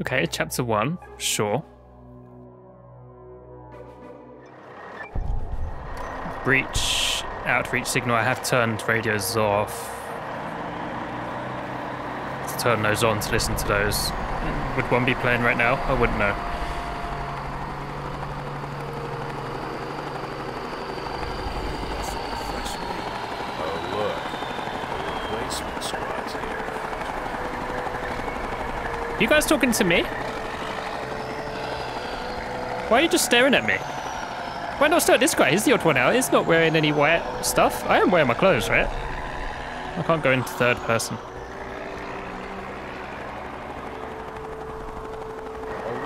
Okay, chapter one. Sure. Breach, outreach signal. I have turned radios off. To turn those on to listen to those. Would one be playing right now? I wouldn't know. Oh, look. The replacement squad's here. You guys talking to me? Why are you just staring at me? Why not stare at this guy? He's the odd one out. He's not wearing any white stuff. I am wearing my clothes, right? I can't go into third person. All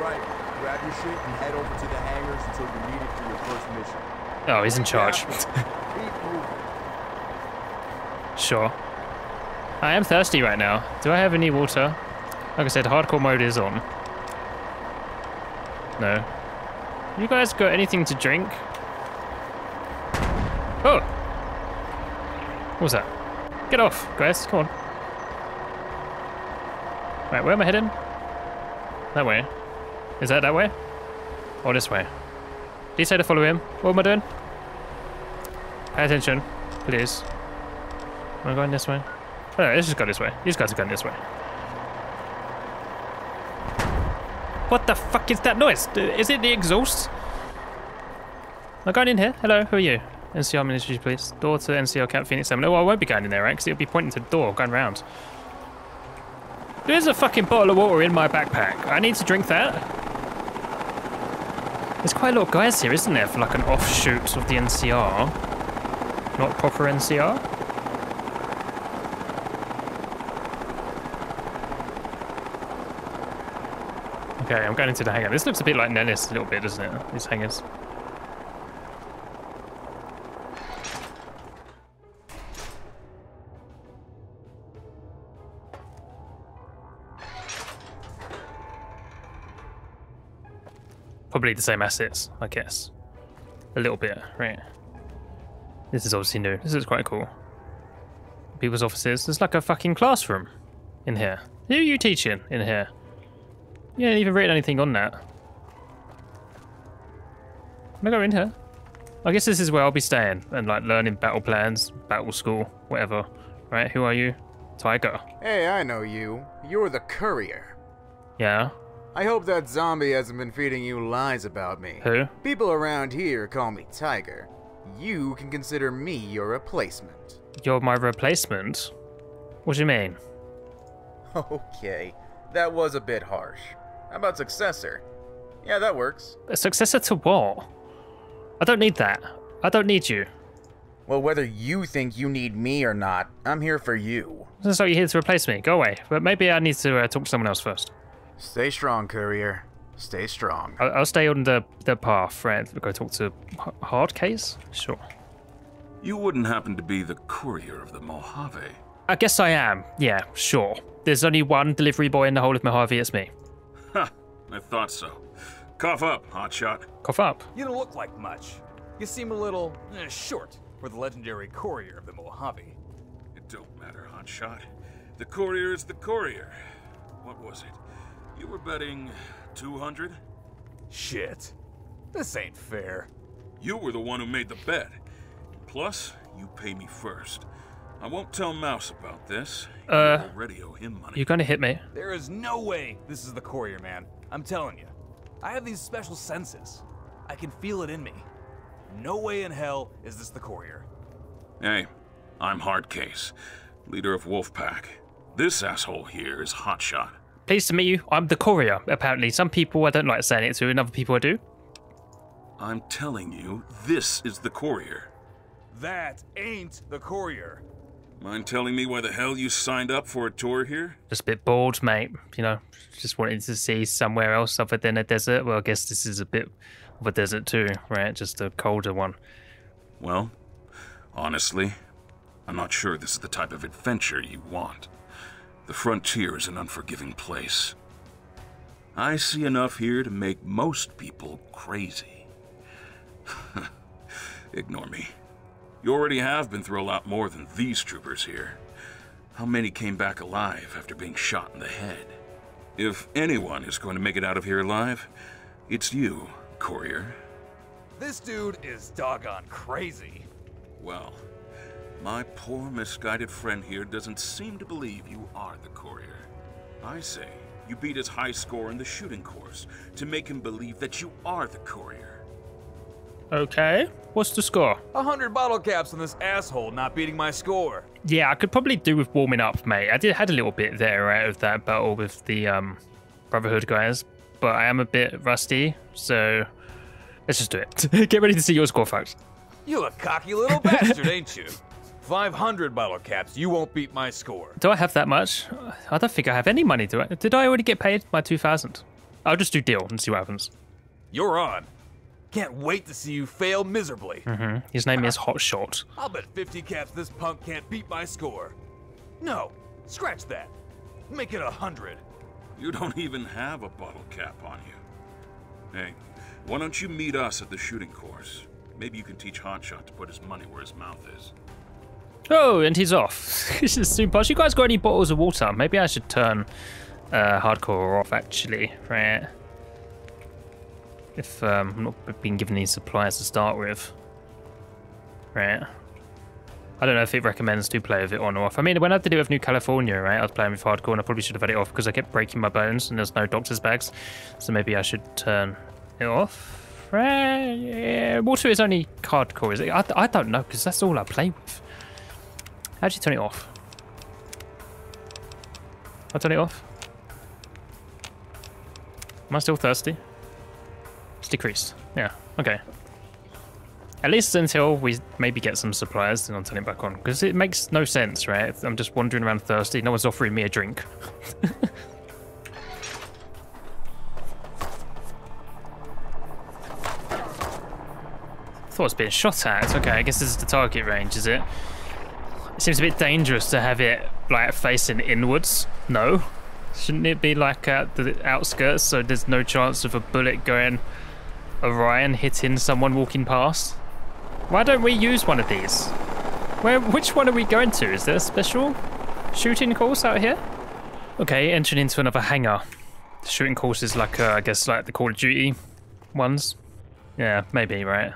right, grab your shit and head over to the hangars until you're needed for your first mission. Oh, he's in charge. Sure. I am thirsty right now. Do I have any water? Like I said, hardcore mode is on. No. You guys got anything to drink? Oh! What was that? Get off, guys. Come on. Right, where am I heading? That way. Is that that way? Or this way? Did you say to follow him? What am I doing? Pay attention, please. Am I going this way? Oh, no, let's just go this way. These guys are going this way. What the fuck is that noise? Is it the exhaust? Am I going in here? Hello, who are you? NCR Ministry, please. Door to NCR Camp Phoenix 7. Oh, well, I won't be going in there, right? Because it'll be pointing to the door, going round. There's a fucking bottle of water in my backpack. I need to drink that. There's quite a lot of guys here, isn't there, for like an offshoot of the NCR? Not proper NCR? Okay, I'm going into the hangar. This looks a bit like Nellis a little bit, doesn't it? These hangars. Probably the same assets, I guess. A little bit, right? This is obviously new. This is quite cool. People's offices. There's like a fucking classroom in here. Who are you teaching in here? You ain't even written anything on that. Can I go in here? I guess this is where I'll be staying and like learning battle plans, battle school, whatever. Right? Who are you? Tiger. Hey, I know you. You're the courier. Yeah. I hope that zombie hasn't been feeding you lies about me. Who? People around here call me Tiger. You can consider me your replacement. You're my replacement? What do you mean? Okay, that was a bit harsh. How about successor? Yeah, that works. A successor to what? I don't need that. I don't need you. Well, whether you think you need me or not, I'm here for you. So you're here to replace me. Go away. But maybe I need to uh, talk to someone else first. Stay strong, courier. Stay strong. I'll, I'll stay on the, the path, right? Go talk to H- Hardcase? Sure. You wouldn't happen to be the courier of the Mojave. I guess I am. Yeah, sure. There's only one delivery boy in the whole of Mojave. It's me. Ha! I thought so. Cough up, hotshot. Cough up. You don't look like much. You seem a little eh, short for the legendary courier of the Mojave. It don't matter, hotshot. The courier is the courier. What was it? You were betting 200? Shit. This ain't fair. You were the one who made the bet. Plus, you pay me first. I won't tell Mouse about this. You Uh, already owe him money. You gonna hit me? There is no way this is the courier, man. I'm telling you. I have these special senses. I can feel it in me. No way in hell is this the courier. Hey, I'm Hardcase, leader of Wolfpack. This asshole here is Hotshot. Pleased to meet you. I'm the courier, apparently. Some people I don't like saying it to, and other people I do. I'm telling you, this is the courier. That ain't the courier. Mind telling me why the hell you signed up for a tour here? Just a bit bored, mate. You know, just wanted to see somewhere else other than a desert. Well, I guess this is a bit of a desert too, right? Just a colder one. Well, honestly, I'm not sure this is the type of adventure you want. The frontier is an unforgiving place. I see enough here to make most people crazy. Ignore me. You already have been through a lot more than these troopers here. How many came back alive after being shot in the head? If anyone is going to make it out of here alive, it's you, courier. This dude is doggone crazy. Well, my poor misguided friend here doesn't seem to believe you are the courier. I say you beat his high score in the shooting course to make him believe that you are the courier. Okay. What's the score? A hundred bottle caps on this asshole not beating my score. Yeah, I could probably do with warming up, mate. I did had a little bit there out of that battle with the um, Brotherhood guys, but I am a bit rusty, so let's just do it. Get ready to see your score, folks. You a cocky little bastard, ain't you? 500 bottle caps, you won't beat my score. Do I have that much? I don't think I have any money. Do I? Did I already get paid my two thousand? I'll just do deal and see what happens. You're on. Can't wait to see you fail miserably. hmm His name is Hotshot. I'll bet 50 caps this punk can't beat my score. No, scratch that. Make it a hundred. You don't even have a bottle cap on you. Hey, why don't you meet us at the shooting course? Maybe you can teach Hotshot to put his money where his mouth is. Oh, and he's off. this is soon past. You guys got any bottles of water? Maybe I should turn uh, hardcore off, actually, right? If um, I'm not being given any supplies to start with. Right. I don't know if it recommends to play with it on or off. I mean, when I did it with New California, right, I was playing with hardcore and I probably should have had it off because I kept breaking my bones and there's no doctor's bags. So maybe I should turn it off. Right, yeah, water is only hardcore, is it? I, I don't know because that's all I play with. How'd you turn it off? I turn it off. Am I still thirsty? It's decreased. Yeah, okay. At least until we maybe get some supplies, then I'll turn it back on. Because it makes no sense, right? I'm just wandering around thirsty. No one's offering me a drink. Thought I was being shot at. Okay, I guess this is the target range, is it? It seems a bit dangerous to have it like facing inwards. No. Shouldn't it be like at the outskirts so there's no chance of a bullet going and hitting someone walking past? Why don't we use one of these? Where? Which one are we going to? Is there a special shooting course out here? Okay, entering into another hangar. The shooting course is like, uh, I guess, like the Call of Duty ones. Yeah, maybe, right?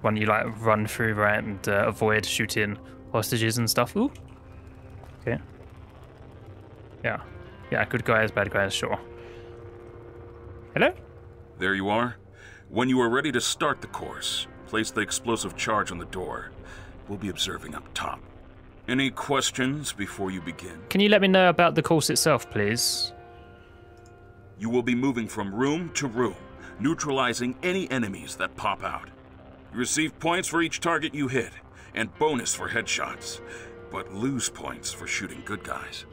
One you like run through, right, and uh, avoid shooting hostages and stuff. Ooh. Okay. Yeah. Yeah, good guys, bad guys, sure. Hello? There you are. When you are ready to start the course, place the explosive charge on the door. We'll be observing up top. Any questions before you begin? Can you let me know about the course itself, please? You will be moving from room to room, neutralizing any enemies that pop out. You receive points for each target you hit, and bonus for headshots, but lose points for shooting good guys.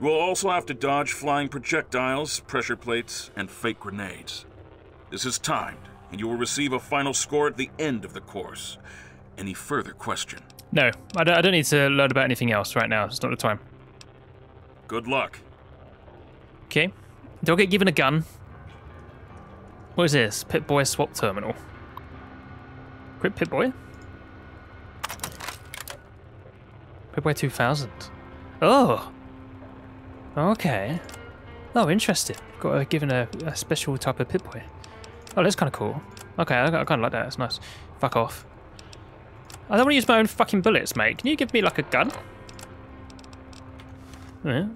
You will also have to dodge flying projectiles, pressure plates, and fake grenades. This is timed, and you will receive a final score at the end of the course. Any further question? No, I don't, I don't need to learn about anything else right now. It's not the time. Good luck. Okay. Do I get given a gun? What is this? Pip-Boy swap terminal. Quit Pip-Boy? Pit Boy 2000. Oh! Okay. Oh, interesting. Got a, given a, a special type of Pip-Boy. Oh, that's kind of cool. Okay, I, I kind of like that. It's nice. Fuck off. I don't want to use my own fucking bullets, mate. Can you give me like a gun? Yeah.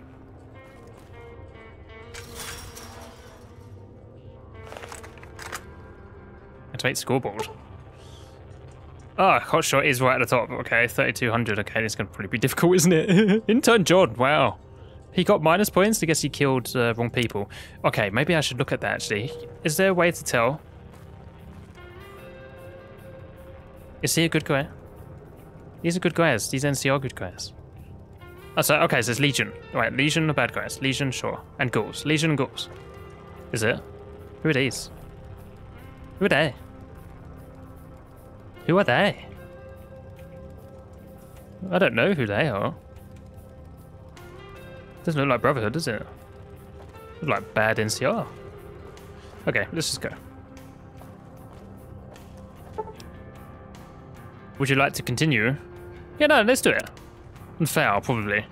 Activate scoreboard. Ah, oh, hotshot is right at the top. Okay, 3200. Okay, this is going to probably be difficult, isn't it? Intern John, wow. He got minus points. I guess he killed uh, wrong people. Okay, maybe I should look at that actually. Is there a way to tell? Is he a good guy? These are good guys. These NCR good guys. Oh, so, okay, so it's Legion. Right, Legion are bad guys. Legion, sure. And ghouls. Legion and ghouls. Is it? Who are these? Who are they? Who are they? I don't know who they are. Doesn't look like Brotherhood, does it? Look like bad NCR. Okay, let's just go. Would you like to continue? Yeah, no, let's do it. And fail, probably.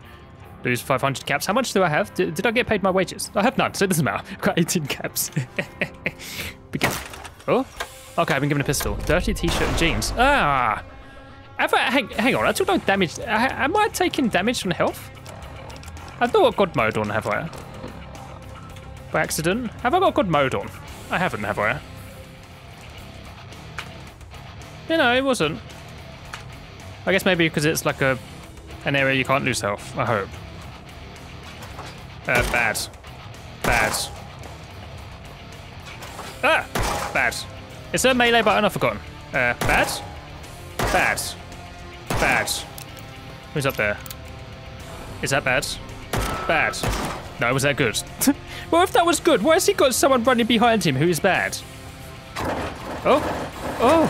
Lose 500 caps. How much do I have? Did, did I get paid my wages? I have none, so it doesn't matter. I've got 18 caps. Begin. Oh, okay. I've been given a pistol. Dirty t-shirt and jeans. Ah. I, hang, hang on. I took no damage. Uh, am I taking damage from health? I've not got God mode on, have I? By accident? Have I got God mode on? I haven't, have I? You know, it wasn't. I guess maybe because it's like a an area you can't lose health. I hope. Uh, bad. Bad. Ah! Bad. Is there a melee button? I've forgotten. Uh, bad? Bad. Bad. Who's up there? Is that bad? Bad. No, was that good? well, if that was good, why has he got someone running behind him who is bad? Oh. Oh.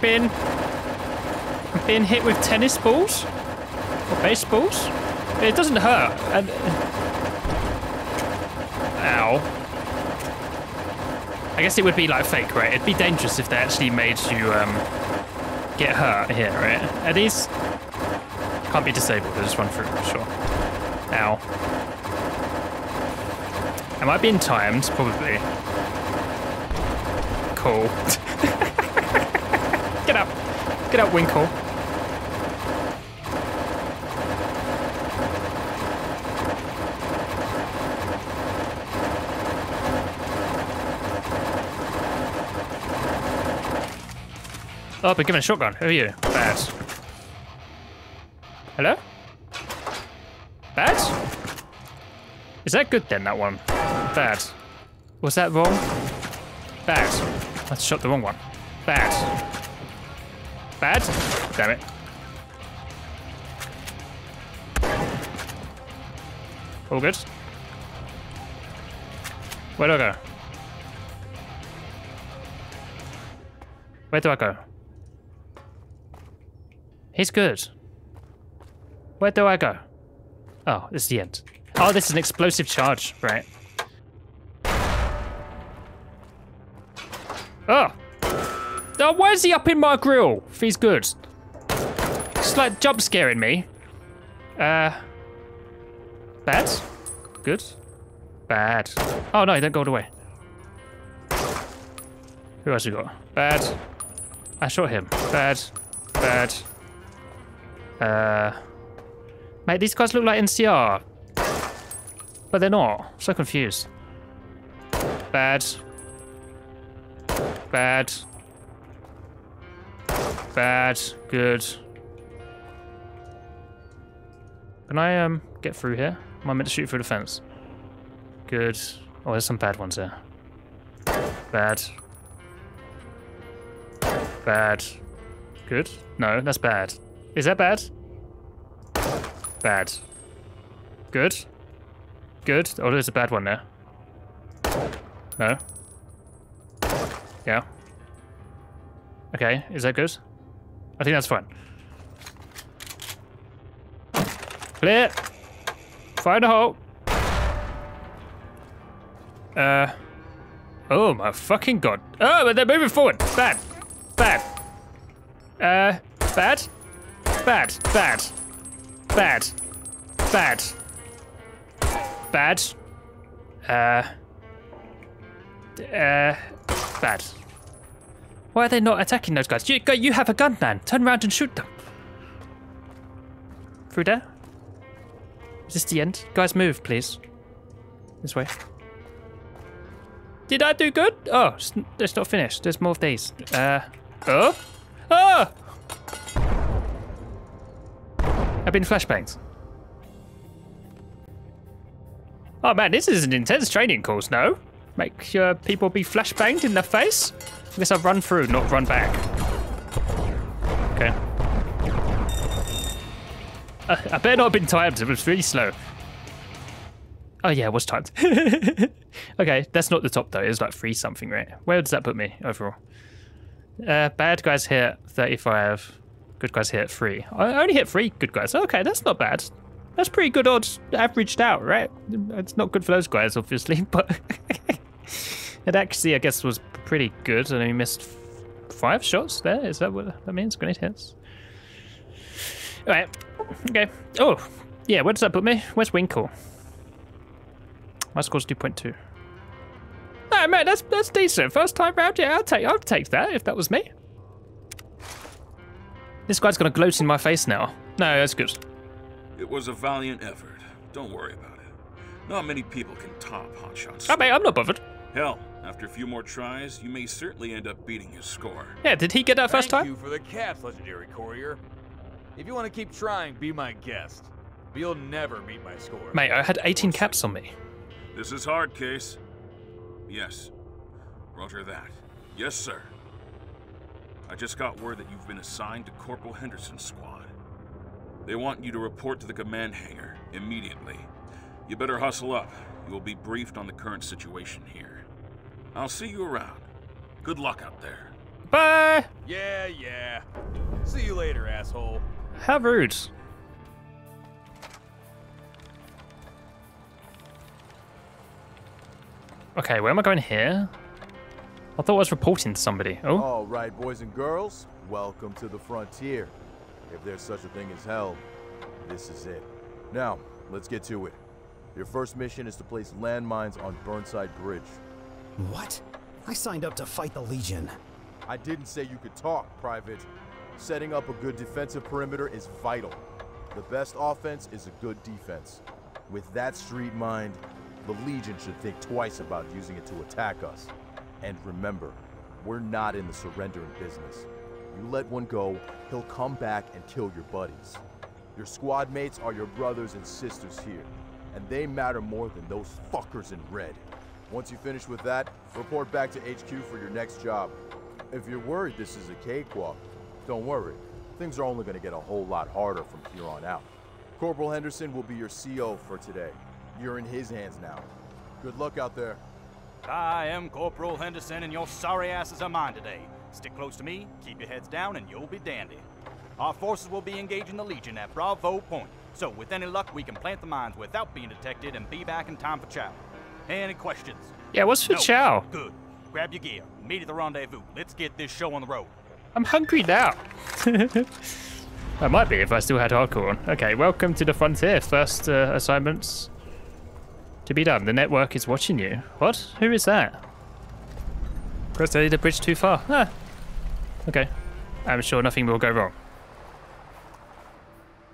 Been... Been hit with tennis balls? Or baseballs? It doesn't hurt. And... Ow. I guess it would be like fake, right? It'd be dangerous if they actually made you um, get hurt here, right? Are these can't be disabled? They just run through, sure. Ow. Am I being timed? Probably. Cool. Get up. Get up, Winkle. Oh, I've been given a shotgun. Who are you? Bad. Hello? Bad? Is that good then, that one? Bad. Was that wrong? Bad. I shot the wrong one. Bad. Bad? Damn it. All good? Where do I go? Where do I go? He's good. Where do I go? Oh, this is the end. Oh, this is an explosive charge, right. Oh! Oh, why is he up in my grill? If he's good. It's like jump scaring me. Uh. Bad? Good? Bad. Oh no, don't go the way. Who else you got? Bad. I shot him. Bad. Bad. Uh. Mate, these guys look like NCR. But they're not. So confused. Bad. Bad. Bad. Good. Can I um get through here? Am I meant to shoot through the fence? Good. Oh, there's some bad ones there. Bad. Bad. Good? No, that's bad. Is that bad? Bad. Good? Good? Oh, there's a bad one there. No? Yeah? Okay, is that good? I think that's fine. Clear! Find a hole! Uh... Oh my fucking god. Oh, but they're moving forward! Bad! Bad! Uh... Bad? Bad. Bad. Bad. Bad. Bad. Uh. Uh. Bad. Why are they not attacking those guys? You, you have a gun, man. Turn around and shoot them. Through there? Is this the end? Guys, move, please. This way. Did I do good? Oh, it's, it's not finished. There's more of these. Uh. Oh? Oh! I've been flashbanged. Oh man, this is an intense training course, no? Make sure people be flashbanged in the face? I guess I've run through, not run back. Okay. Uh, I better not have been timed, it was really slow. Oh yeah, it was timed. okay, that's not the top though, it was like three something, right? Where does that put me overall? Uh, bad guys here, 35. Good guys hit three. I only hit three good guys. Okay, that's not bad. That's pretty good odds averaged out, right? It's not good for those guys, obviously, but it actually, I guess, was pretty good. And he missed five shots there. Is that what that means? Grenade hits. Alright. Okay. Oh, yeah, where does that put me? Where's Winkle? My score's 2.2. Oh, man, that's that's decent. First time round, yeah, I'll take, I'll take that if that was me. This guy's gonna gloat in my face now. No, that's good. It was a valiant effort. Don't worry about it. Not many people can top Hotshot's. Oh, mate, I'm not bothered. Hell, after a few more tries, you may certainly end up beating his score. Yeah, did he get that first Thank time? you for the caps, legendary courier. If you want to keep trying, be my guest. But you'll never beat my score. Mate, I had 18 caps on me. This is hard, Case. Yes. Roger that. Yes, sir. I just got word that you've been assigned to Corporal Henderson's squad. They want you to report to the command hangar immediately. You better hustle up. You will be briefed on the current situation here. I'll see you around. Good luck out there. Bye! Yeah, yeah. See you later, asshole. How rude. Okay, where am I going here? I thought I was reporting to somebody. Oh, All right, boys and girls, welcome to the frontier. If there's such a thing as hell, this is it. Now, let's get to it. Your first mission is to place landmines on Burnside Bridge. What? I signed up to fight the Legion. I didn't say you could talk, Private. Setting up a good defensive perimeter is vital. The best offense is a good defense. With that street mind, the Legion should think twice about using it to attack us. And remember, we're not in the surrendering business. You let one go, he'll come back and kill your buddies. Your squad mates are your brothers and sisters here, and they matter more than those fuckers in red. Once you finish with that, report back to HQ for your next job. If you're worried this is a cakewalk, don't worry. Things are only going to get a whole lot harder from here on out. Corporal Henderson will be your CO for today. You're in his hands now. Good luck out there. I am Corporal Henderson, and your sorry asses are mine today. Stick close to me, keep your heads down, and you'll be dandy. Our forces will be engaging the Legion at Bravo Point, so with any luck, we can plant the mines without being detected and be back in time for chow. Any questions? yeah, what's for No. chow? Good. Grab your gear. Meet at the rendezvous. Let's get this show on the road. I'm hungry now. I might be if I still had hardcore on. Okay, welcome to the frontier. First uh, assignments to be done. The network is watching you. What? Who is that? Crossed the bridge too far. Ah. Okay. I'm sure nothing will go wrong.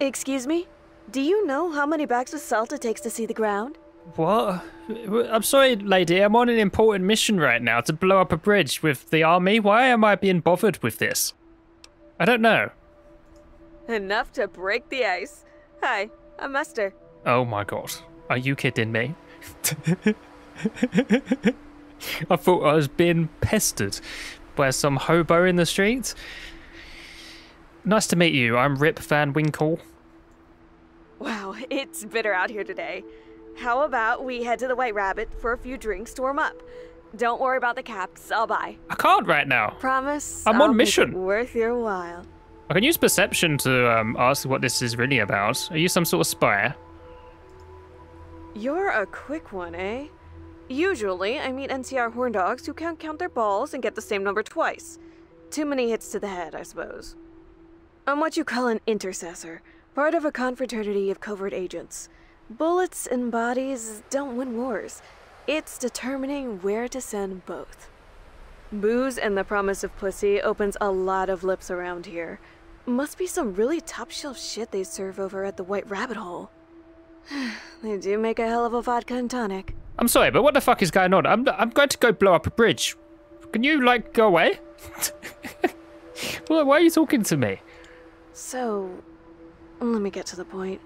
Excuse me? Do you know how many bags of salt it takes to see the ground? What? I'm sorry, lady. I'm on an important mission right now to blow up a bridge with the army. Why am I being bothered with this? I don't know. Enough to break the ice. Hi, I'm Master. Oh my god. Are you kidding me? I thought I was being pestered by some hobo in the street. Nice to meet you. I'm Rip Van Winkle. Wow, it's bitter out here today. How about we head to the White Rabbit for a few drinks to warm up? Don't worry about the caps, I'll buy. I can't right now. Promise. I'm on I'll make mission. worth your while. I can use perception to um, ask what this is really about. Are you some sort of spy? You're a quick one, eh? Usually, I meet NCR horn dogs who can't count their balls and get the same number twice. Too many hits to the head, I suppose. I'm what you call an intercessor, part of a confraternity of covert agents. Bullets and bodies don't win wars. It's determining where to send both. Booze and the promise of pussy opens a lot of lips around here. Must be some really top shelf shit they serve over at the White Rabbit Hole. they do make a hell of a vodka and tonic. I'm sorry, but what the fuck is going on? I'm I'm going to go blow up a bridge. Can you like go away? Why why are you talking to me? So, let me get to the point.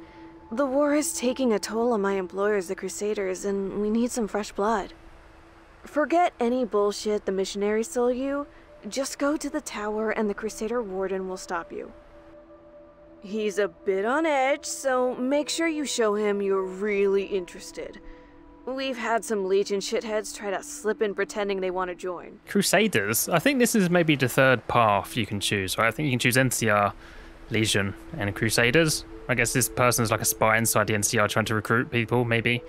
The war is taking a toll on my employers, the Crusaders, and we need some fresh blood. Forget any bullshit the missionaries sold you. Just go to the tower and the Crusader Warden will stop you. He's a bit on edge, so make sure you show him you're really interested. We've had some Legion shitheads try to slip in pretending they want to join. Crusaders. I think this is maybe the third path you can choose, right? I think you can choose NCR, Legion, and Crusaders. I guess this person is like a spy inside the NCR trying to recruit people, maybe.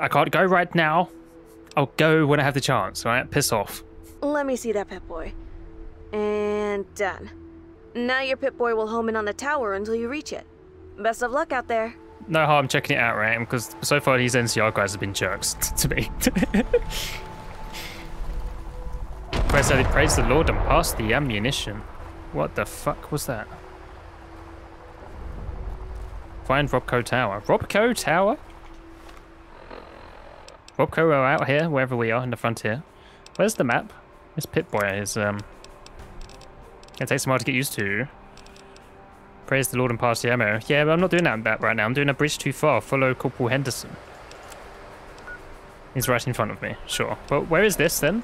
I can't go right now. I'll go when I have the chance, right? Piss off. Let me see that Pip-Boy. And done. Now your Pip-Boy will home in on the tower until you reach it. Best of luck out there. No harm checking it out, right? Because so far these NCR guys have been jerks to me. praise, praise the Lord and pass the ammunition. What the fuck was that? Find Robco Tower. Robco Tower? Robco are out here, wherever we are in the frontier. Where's the map? This Pip-Boy is, um... It takes a while to get used to. Praise the Lord and pass the ammo. Yeah, but I'm not doing that right now. I'm doing a bridge too far. Follow Corporal Henderson. He's right in front of me, sure. But where is this then?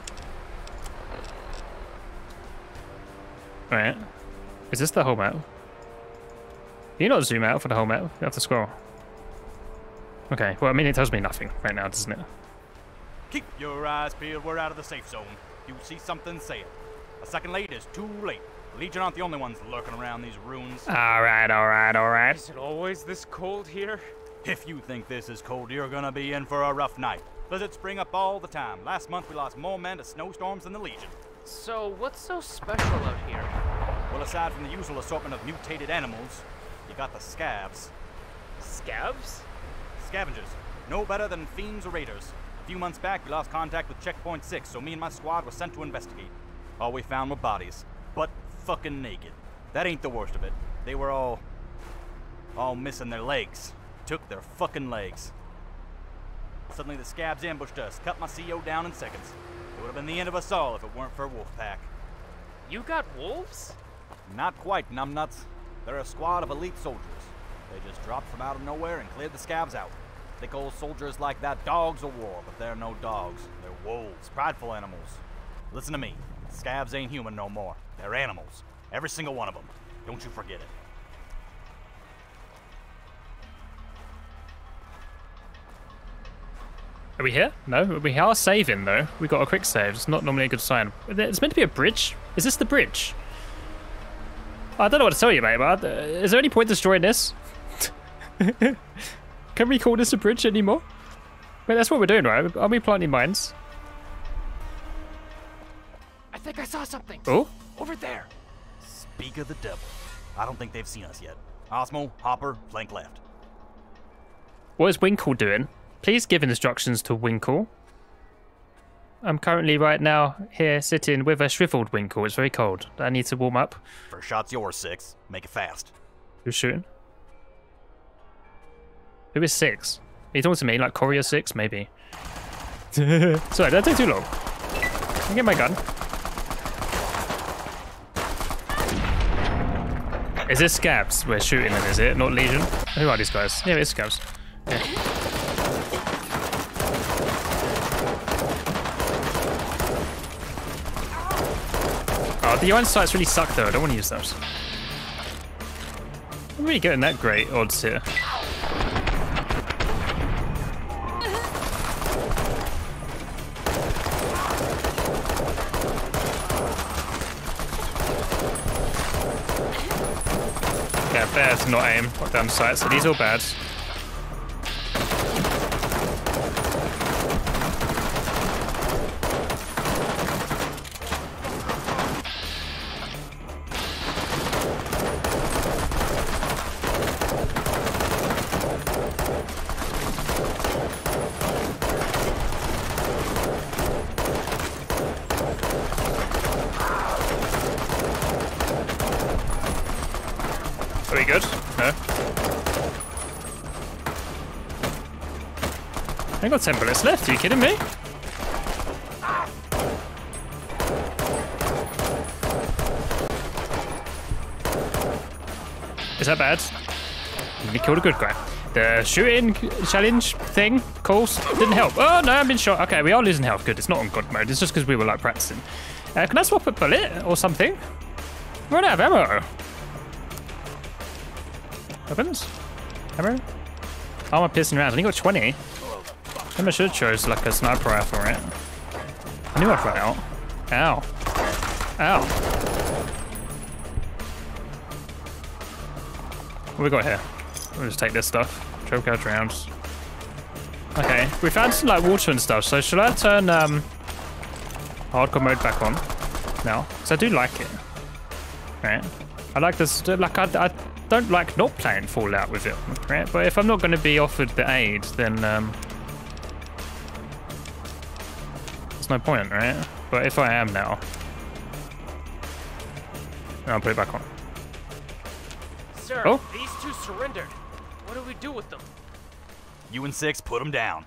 Right. Is this the whole map? Can you not zoom out for the whole map? You have to scroll. Okay, well, I mean, it tells me nothing right now, doesn't it? Keep your eyes peeled. We're out of the safe zone. You see something, say it. A second late is too late. Legion aren't the only ones lurking around these ruins. Alright, alright, alright. Is it always this cold here? If you think this is cold, you're gonna be in for a rough night. Blizzards spring up all the time. Last month we lost more men to snowstorms than the Legion. So, what's so special out here? Well, aside from the usual assortment of mutated animals, you got the scavs. Scavs? Scavengers. No better than fiends or raiders. A few months back, we lost contact with Checkpoint 6, so me and my squad were sent to investigate. All we found were bodies. But fucking naked. That ain't the worst of it. They were all... all missing their legs. Took their fucking legs. Suddenly the scavs ambushed us, cut my CO down in seconds. It would have been the end of us all if it weren't for Wolfpack. You got wolves? Not quite, numbnuts. They're a squad of elite soldiers. They just dropped from out of nowhere and cleared the scavs out. Think old soldiers like that dogs of war, but they're no dogs. They're wolves, prideful animals. Listen to me. Scavs ain't human no more. They're animals. Every single one of them. Don't you forget it. Are we here? No, we are saving though. We got a quick save. It's not normally a good sign. It's meant to be a bridge. Is this the bridge? I don't know what to tell you, mate. But uh, is there any point destroying this? Can we call this a bridge anymore? Wait, that's what we're doing, right? Are we planting mines? I think I saw something. Oh? Over there. Speak of the devil. I don't think they've seen us yet. Osmo, Hopper, flank left. What is Winkle doing? Please give instructions to Winkle. I'm currently right now here sitting with a shriveled Winkle. It's very cold. I need to warm up. First shot's yours, Six. Make it fast. Who's shooting? Who is six? Are you talking to me like Courier six, maybe? Sorry, that take too long. I get my gun. Is this Scavs we're shooting them, is it? Not Legion? Who are these guys? Yeah, it's Scavs. Yeah. Oh, the iron sights really suck though. I don't want to use those. I'm really getting that great odds here. Not aim down sights, so these are all bad. Are we good? No. I got 10 bullets left, are you kidding me? Is that bad? We killed a good guy. The shooting challenge thing, calls, didn't help. Oh no, I've been shot. Okay, we are losing health. Good, it's not on god mode. It's just because we were like practicing. Uh, can I swap a bullet or something? Run out of ammo. Weapons? Ammo? Armor piercing rounds. I only got 20. Maybe I should have chose like a sniper rifle, right? I knew I'd run out. Ow. Ow. What we got here? We'll just take this stuff. Choke out rounds. Okay, we found some like water and stuff, so should I turn um hardcore mode back on now? Because I do like it. Right. I like this. Like I, I don't like not playing Fallout with it, right? But if I'm not going to be offered the aid, then um, there's no point, right? But if I am now, I'll put it back on. Sir, Oh. these two surrendered. What do we do with them? You and Six, put them down.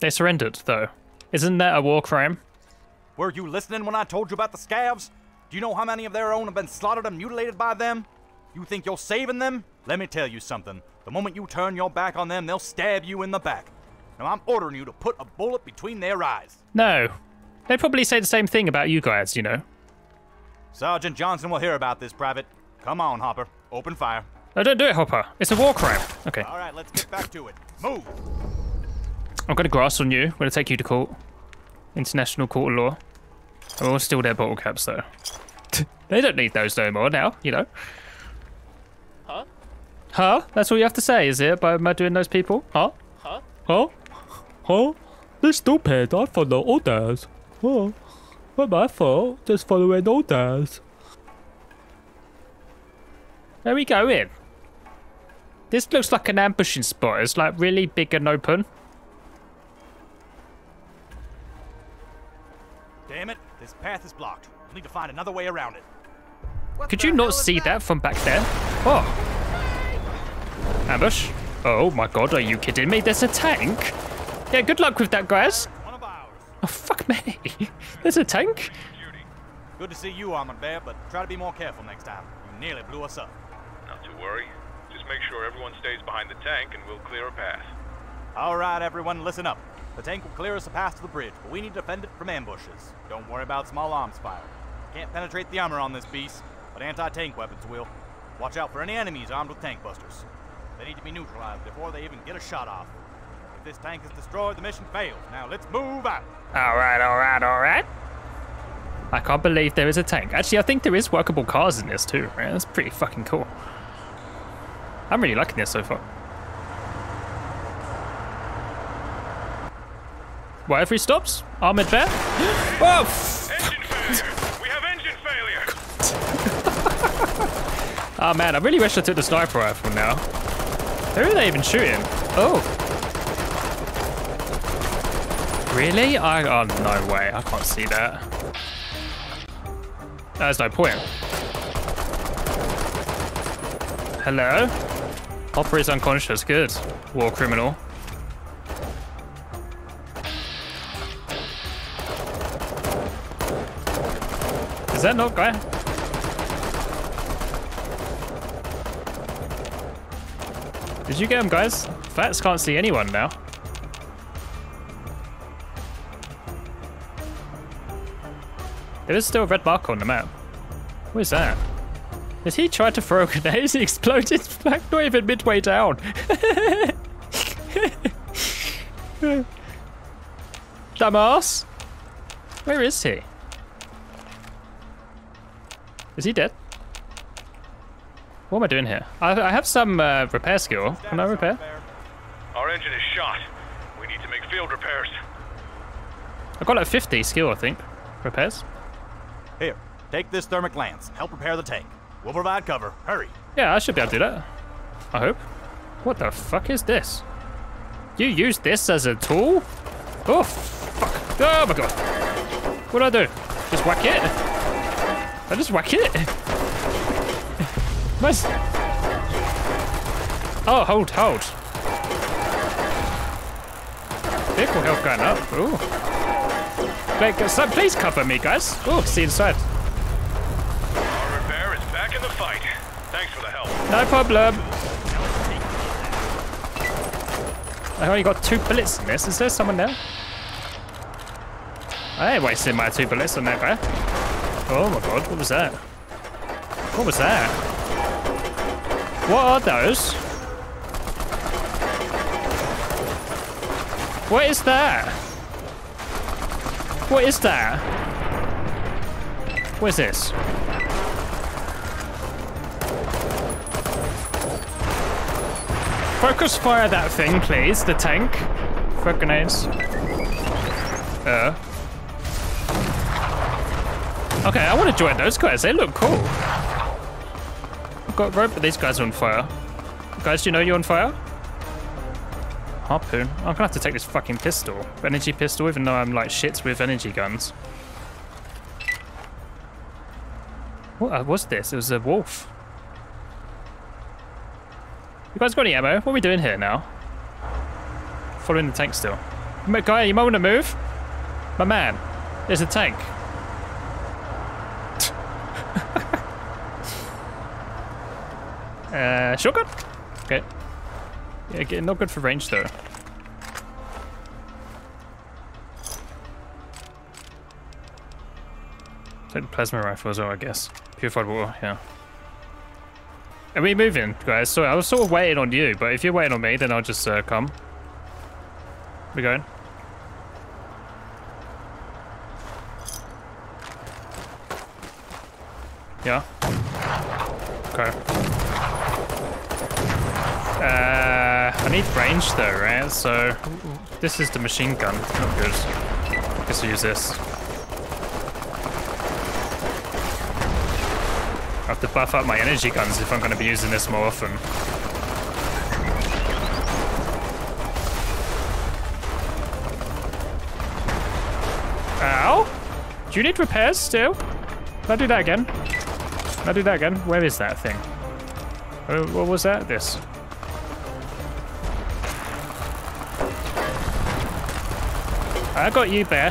They surrendered, though. Isn't that a war crime? Were you listening when I told you about the scavs? Do you know how many of their own have been slaughtered and mutilated by them? You think you're saving them? Let me tell you something. The moment you turn your back on them, they'll stab you in the back. Now I'm ordering you to put a bullet between their eyes. No. They'd probably say the same thing about you guys, you know. Sergeant Johnson will hear about this, Private. Come on, Hopper. Open fire. No, don't do it, Hopper. It's a war crime. Okay. All right, let's get back to it. Move. I'm going to grass on you. I'm going to take you to court. International Court of Law. I will steal their bottle caps, though. they don't need those no more now, you know. Huh? Huh? That's all you have to say, is it, by by doing those people? Huh? Huh? Huh? Huh? They're stupid. I follow orders. Huh? Not my fault. Just following orders. Where we go in. This looks like an ambushing spot. It's like really big and open. Damn it, this path is blocked. We'll need to find another way around it. Could you not see that from back there? Oh. Ambush. Oh my god, are you kidding me? There's a tank? Yeah, good luck with that, guys. One of ours. Oh, fuck me. There's a tank? Good to see you, Armored Bear, but try to be more careful next time. You nearly blew us up. Not to worry. Just make sure everyone stays behind the tank and we'll clear a path. All right, everyone, listen up. The tank will clear us a path to the bridge, but we need to defend it from ambushes. Don't worry about small arms fire. Can't penetrate the armor on this beast, but anti-tank weapons will. Watch out for any enemies armed with tank busters. They need to be neutralized before they even get a shot off. If this tank is destroyed, the mission fails. Now let's move out. Alright, alright, alright. I can't believe there is a tank. Actually, I think there is workable cars in this too, right? That's pretty fucking cool. I'm really liking this so far. What, if he stops? Armored Bear? Oh, Engine failure! we have engine failure! oh man, I really wish I took the sniper rifle now. Who are they even shooting? Oh. Really? I, oh, no way. I can't see that. There's no point. Hello? Hopper is unconscious. Good. War criminal. Is that not guy? Did you get him, guys? Fats can't see anyone now. There is still a red mark on the map. What is that? Did he try to throw a grenade? He exploded back not even midway down. Dumbass. Where is he? Is he dead? What am I doing here? I, I have some uh, repair skill. Can I repair? Our engine is shot. We need to make field repairs. I've got like 50 skill, I think. Repairs? Here, take this thermic lance. Help repair the tank. We'll provide cover. Hurry. Yeah, I should be able to do that. I hope. What the fuck is this? You use this as a tool? Oh, fuck. Oh my god. What do I do? Just whack it? I just whack it? Where's... Oh, hold, hold. Vehicle health going up. Ooh. Like, so please cover me, guys. Oh, see inside. Our repair is back in the fight. Thanks for the help. No problem. I only got two bullets in this. Is there someone there? I ain't wasting my two bullets on that guy. Oh my god, what was that? What was that? What are those? What is that? What is that? What is this? Focus fire that thing, please. The tank. For grenades. Uh. Okay, I want to join those guys. They look cool. I've got rope, but these guys are on fire. Guys, do you know you're on fire? Harpoon. I'm gonna have to take this fucking pistol. Energy pistol, even though I'm like shits with energy guns. What uh, was this? It was a wolf. You guys got any ammo? What are we doing here now? Following the tank still. Guy, you might want to move. My man, there's a tank. uh, shotgun? Yeah, not good for range though. Take plasma rifle as well, I guess. Purified water, yeah. Are we moving, guys? So I was sort of waiting on you, but if you're waiting on me, then I'll just uh, come. We going? Yeah. Okay. Uh, need range though, right? So this is the machine gun. Not good. I guess I'll use this. I have to buff up my energy guns if I'm going to be using this more often. Ow! Do you need repairs still? Can I do that again? Can I do that again? Where is that thing? Uh, what was that? This. I got you, bear.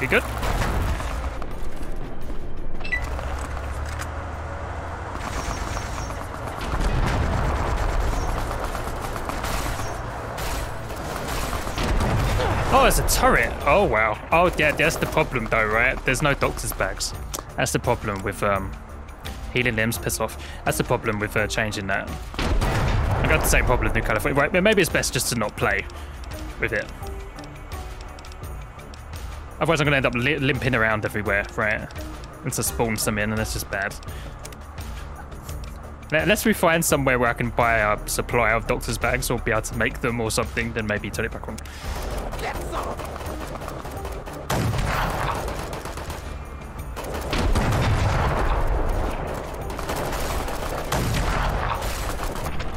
You good? Oh, it's a turret. Oh, wow. Oh, yeah, that's the problem, though, right? There's no doctor's bags. That's the problem with um, healing limbs. Piss off. That's the problem with uh, changing that. I got the same problem with New California. Right, maybe it's best just to not play with it. Otherwise, I'm going to end up li limping around everywhere, right? And to spawn some in, and that's just bad. Unless we find somewhere where I can buy a supply of doctor's bags or be able to make them or something, then maybe turn it back on.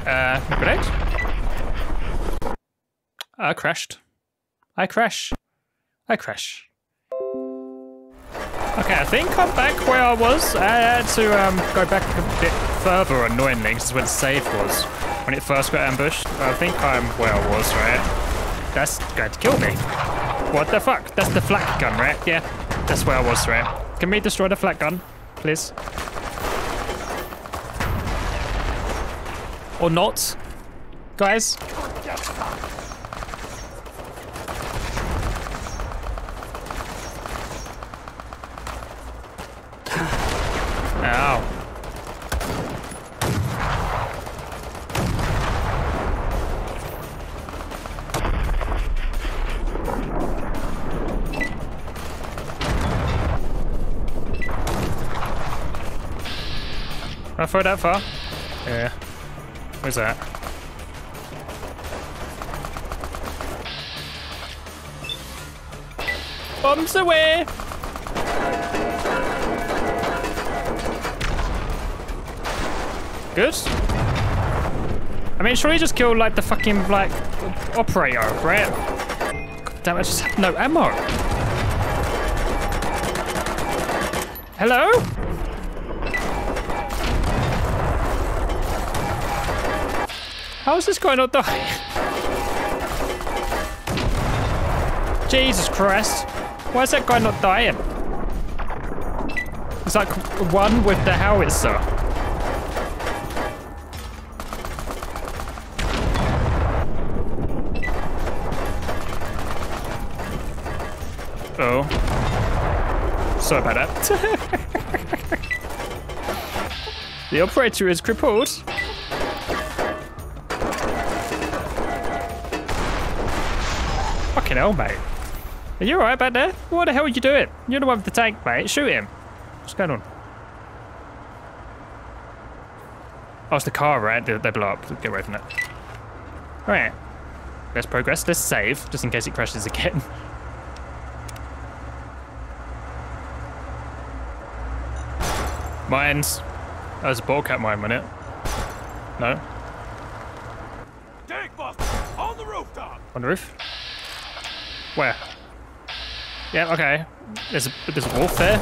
Uh, grenade? I crashed. I crash. I crash. Okay, I think I'm back where I was. I had to um, go back a bit further, annoyingly, because where the save was when it first got ambushed. I think I'm where I was, right? That's going to kill me. What the fuck? That's the flak gun, right? Yeah, that's where I was, right? Can we destroy the flak gun, please? Or not? Guys? Ow. I throw that far? Yeah. Where's that? Bombs away! Good. I mean, we just kill, like, the fucking, like, operator, right? God damn, I just have no ammo. Hello? How is this guy not dying? Jesus Christ. Why is that guy not dying? It's like one with the howitzer. Oh. Sorry about that. the operator is crippled. Fucking hell, mate. Are you alright back there? What the hell are you doing? You're the one with the tank, mate. Shoot him. What's going on? Oh, it's the car, right? They, they blow up. Get away from it. Alright. Let's progress. Let's save, just in case it crashes again. Mines. That was a bottlecap mine, wasn't it? No? Tank buster! On the rooftop! On the roof? Yeah, okay. There's a, there's a wolf there.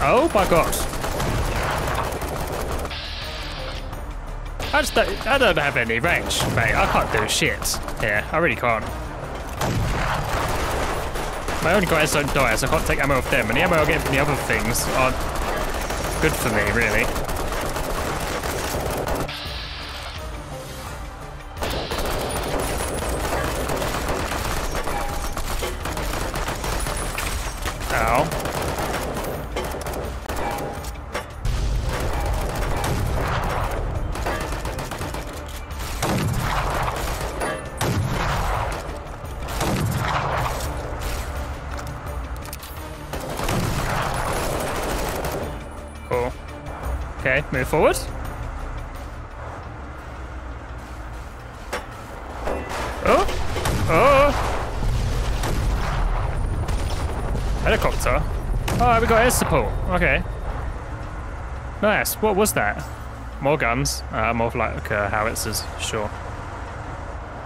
Oh my god. I just don't, I don't have any range, mate. I can't do shit. Yeah, I really can't. My only guys don't die, so I can't take ammo off them, and the ammo I get from the other things aren't good for me, really. We got air support. Okay. Nice. What was that? More guns. Uh, more like uh, howitzers. Sure.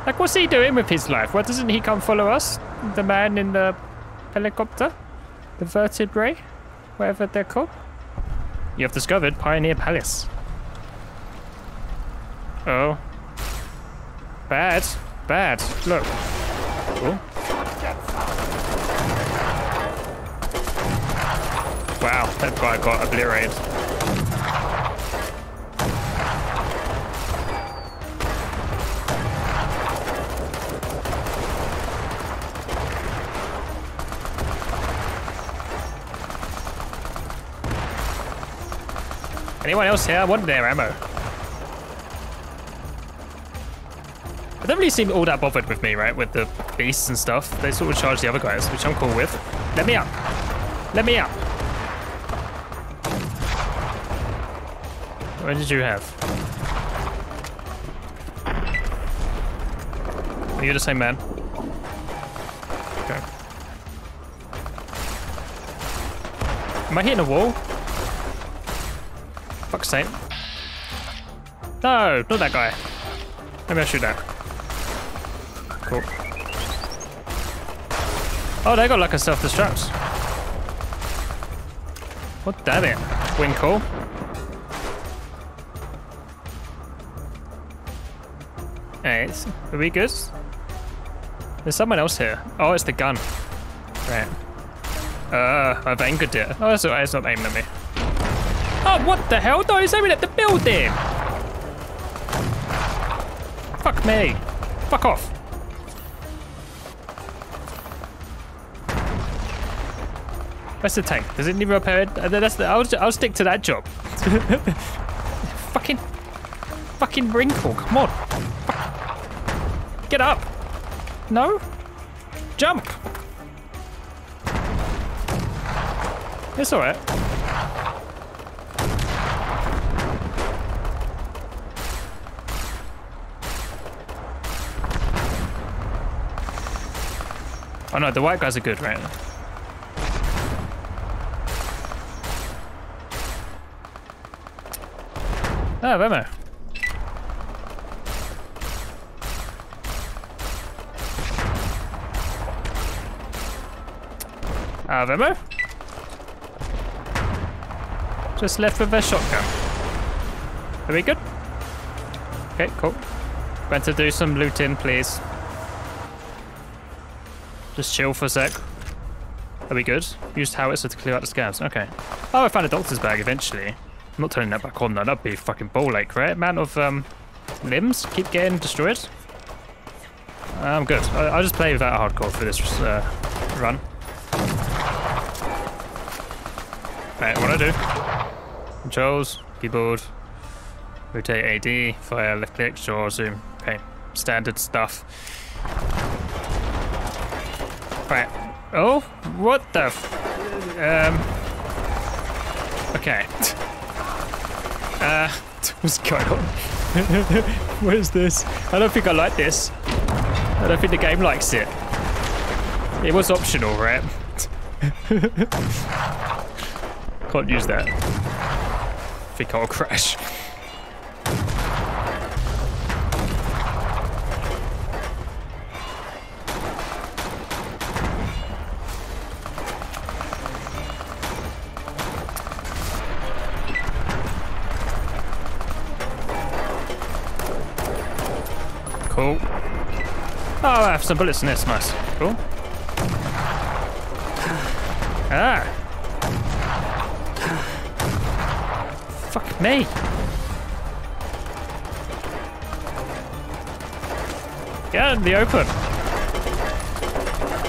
Like, what's he doing with his life? Why doesn't he come follow us? The man in the helicopter? The vertebrae? Whatever they're called? You have discovered Pioneer Palace. Oh. Bad. Bad. Look. Oh. Wow, that guy got obliterated. Anyone else here? I want their ammo. They don't really seem all that bothered with me, right? With the beasts and stuff. They sort of charge the other guys, which I'm cool with. Let me up. Let me up. What did you have? Are you the same man? Okay. Am I hitting a wall? Fuck's sake. No, not that guy. Maybe I shoot that. Cool. Oh, they got like a self-destruct. What damn it? Winkle. Are we good? There's someone else here. Oh, it's the gun. Right. Uh, I've anchored it. Oh, it's it's not aiming at me. Oh, what the hell? No, he's aiming at the building! Fuck me. Fuck off. Where's the tank? Does it need repaired? Uh, that's the, I'll, I'll stick to that job. fucking, fucking wrinkle. Come on. Get up. No? Jump. It's alright. Oh no, the white guys are good, right? Ah, ammo. Have ammo. Just left with a shotgun. Are we good? Okay, cool. Going to do some looting, please. Just chill for a sec. Are we good? Used howitzer to clear out the scavs. Okay. Oh, I found a doctor's bag eventually. I'm not turning that back on though. That'd be fucking ball ache, right? Amount of um, limbs keep getting destroyed. I'm good. I will just play without hardcore for this uh, run. Right, what I do? Controls, keyboard, rotate AD, fire, left click, sure, zoom. Okay, standard stuff. Right. Oh, what the um. Okay. Uh, what's going on? what is this? I don't think I like this. I don't think the game likes it. It was optional, right? Can't use that. think I'll crash. Cool. Oh, I have some bullets in this. Nice. Cool. Ah. Me. Get out in the open.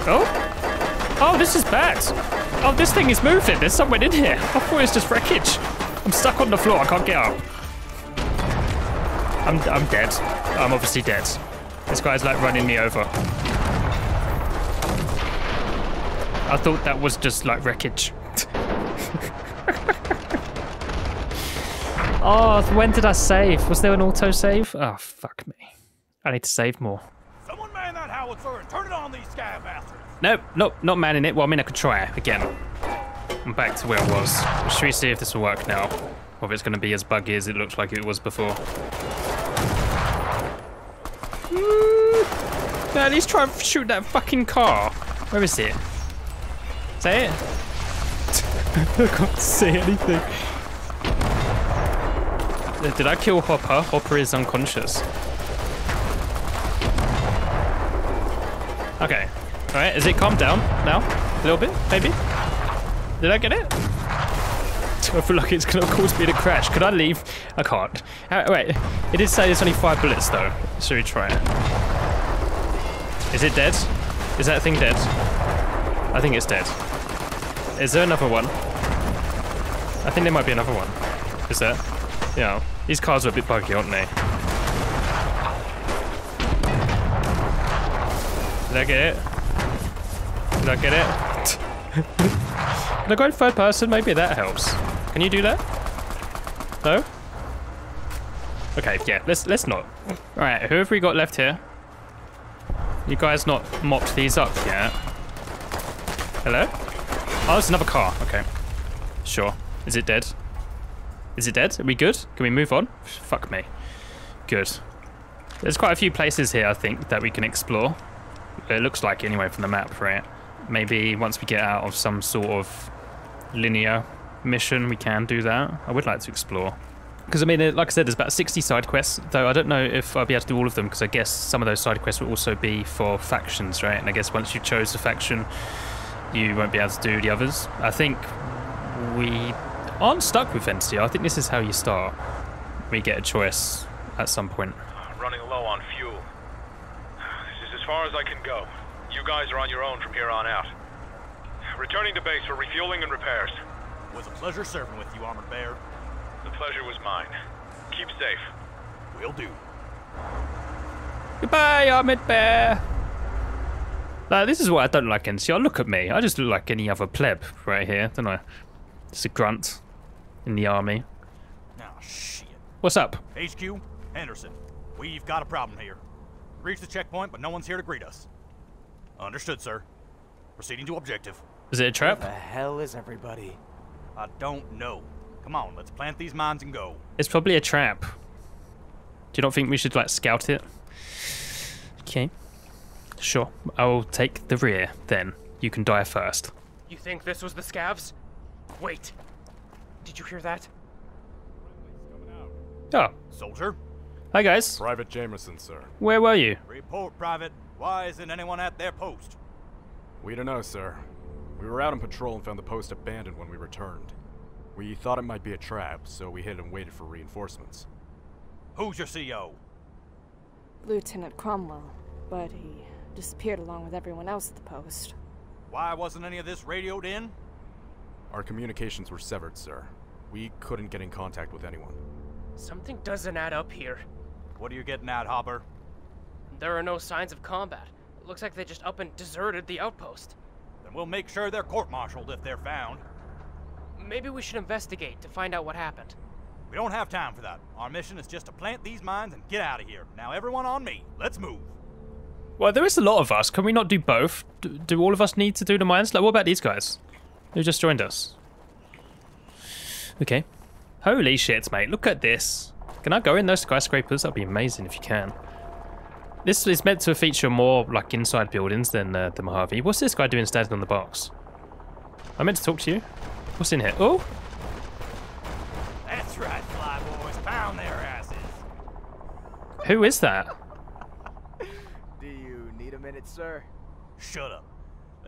Oh. Oh, this is bad. Oh, this thing is moving. There's someone in here. I thought it was just wreckage. I'm stuck on the floor. I can't get out. I'm, I'm dead. I'm obviously dead. This guy's like running me over. I thought that was just like wreckage. Oh, when did I save? Was there an auto save? Oh, fuck me. I need to save more. Someone man that howitzer and turn it on these scav bastards. Nope, nope, not manning it. Well, I mean, I could try again. I'm back to where I was. Should we see if this will work now? Or if it's going to be as buggy as it looks like it was before. No, at least try and shoot that fucking car. Where is it? Is that it? I can't see anything. Did I kill Hopper? Hopper is unconscious. Okay. Alright, is it calmed down now? A little bit, maybe? Did I get it? I feel like it's gonna cause me to crash. Could I leave? I can't. Uh, wait, it did say there's only five bullets though. Should we try it? Is it dead? Is that thing dead? I think it's dead. Is there another one? I think there might be another one. Is there? Yeah. These cars are a bit buggy, aren't they? Did I get it? Did I get it? Can I go in third person? Maybe that helps. Can you do that? No? Okay, yeah, let's let's not. Alright, who have we got left here? You guys not mopped these up yet? Hello? Oh, there's another car. Okay. Sure. Is it dead? Is it dead? Are we good? Can we move on? Fuck me. Good. There's quite a few places here, I think, that we can explore. It looks like anyway from the map, right? Maybe once we get out of some sort of linear mission, we can do that. I would like to explore. Because, I mean, like I said, there's about 60 side quests, though I don't know if I'll be able to do all of them, because I guess some of those side quests will also be for factions, right? And I guess once you chose a faction, you won't be able to do the others. I think we aren't stuck with NCR. I think this is how you start. We get a choice at some point. Running low on fuel. This is as far as I can go. You guys are on your own from here on out. Returning to base for refueling and repairs. Was a pleasure serving with you, Armored Bear. The pleasure was mine. Keep safe. Will do. Goodbye, Armored Bear. Now, this is what I don't like NCR. Look at me. I just look like any other pleb right here, don't I? Just a grunt in the army. Now, shit. What's up? HQ, Henderson. We've got a problem here. Reached the checkpoint, but no one's here to greet us. Understood, sir. Proceeding to objective. Is it a trap? The hell is everybody? I don't know. Come on, let's plant these mines and go. It's probably a trap. Do you not think we should, like, scout it? Okay. Sure. I will take the rear, then. You can die first. You think this was the scavs? Wait. Did you hear that? Oh. Soldier? Hi, guys. Private Jameson, sir. Where were you? Report, Private. Why isn't anyone at their post? We don't know, sir. We were out on patrol and found the post abandoned when we returned. We thought it might be a trap, so we hid and waited for reinforcements. Who's your CO? Lieutenant Cromwell, but he disappeared along with everyone else at the post. Why wasn't any of this radioed in? Our communications were severed, sir. We couldn't get in contact with anyone. Something doesn't add up here. What are you getting at, Hopper? There are no signs of combat. It looks like they just up and deserted the outpost. Then we'll make sure they're court-martialed if they're found. Maybe we should investigate to find out what happened. We don't have time for that. Our mission is just to plant these mines and get out of here. Now, everyone on me. Let's move. Well, there is a lot of us. Can we not do both? Do, do all of us need to do the mines? Like, what about these guys? Who just joined us? Okay. Holy shit, mate. Look at this. Can I go in those skyscrapers? That'd be amazing if you can. This is meant to feature more, like, inside buildings than uh, the Mojave. What's this guy doing standing on the box? I meant to talk to you. What's in here? Oh! That's right, fly boys. Pound their asses. Who is that? Do you need a minute, sir? Shut up.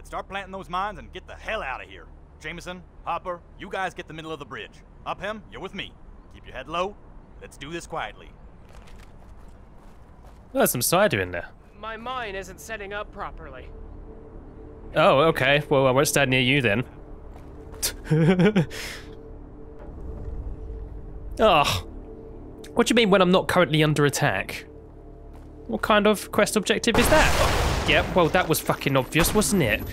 Let's start planting those mines and get the hell out of here. Jameson, Hopper, you guys get the middle of the bridge. Upham, you're with me. Keep your head low. Let's do this quietly. There's some cider in there. My mine isn't setting up properly. Oh, okay. Well, I won't stand near you then. oh. What do you mean when I'm not currently under attack? What kind of quest objective is that? Yeah, well, that was fucking obvious, wasn't it?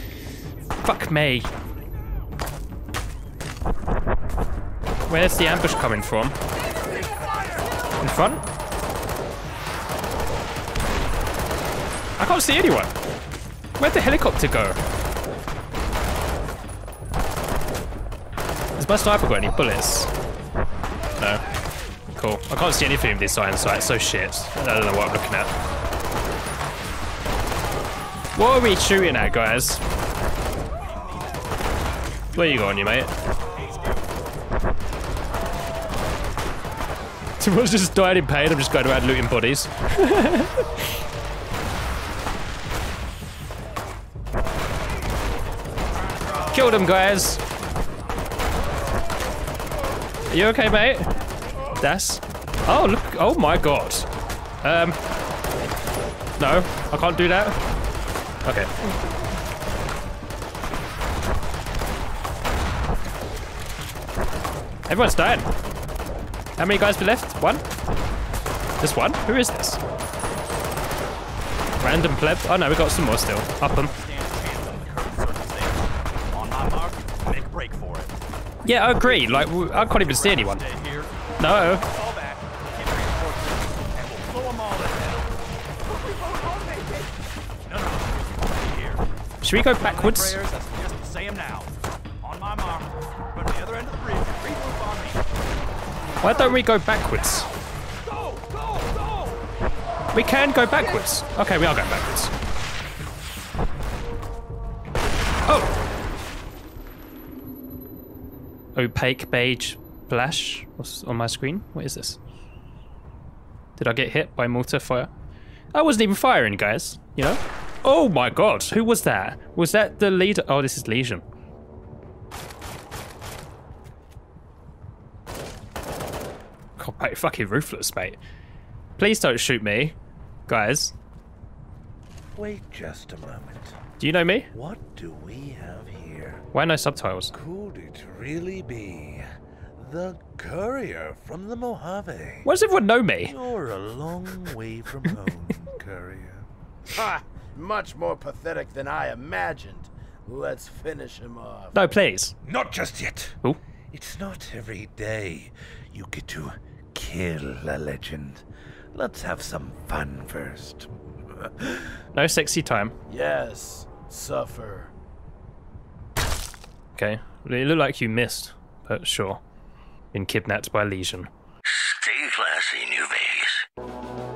Fuck me. Where's the ambush coming from? In front? I can't see anyone. Where'd the helicopter go? Has my sniper got any bullets? No. Cool. I can't see anything with this iron sight. So shit. I don't know what I'm looking at. What are we shooting at, guys? Where you going, you mate? Someone's just died in pain. I'm just going around looting bodies. Killed him, guys. Are you okay, mate? Das? Oh, look. Oh, my God. Um. No, I can't do that. Okay. Everyone's dying. How many guys we left? One? This one? Who is this? Random pleb? Oh no, we got some more still. Upham. Yeah, I agree. Like, I can't even see anyone. No. And we go backwards? Why don't we go backwards? We can go backwards. Okay, we are going backwards. Oh! Opaque beige flash What's on my screen. What is this? Did I get hit by mortar fire? I wasn't even firing, guys. You know? Oh my god, who was that? Was that the leader? Oh, this is Legion. God, mate, fucking ruthless, mate. Please don't shoot me, guys. Wait just a moment. Do you know me? What do we have here? Why no subtitles? Could it really be the courier from the Mojave? Why does everyone know me? You're a long way from home, courier. Ha! Much more pathetic than I imagined. Let's finish him off. No, please. Not just yet. Ooh. It's not every day you get to kill a legend. Let's have some fun first. No sexy time. Yes, suffer. Okay. It looked like you missed, but sure. Been kidnapped by Legion. Stay classy, New Vegas.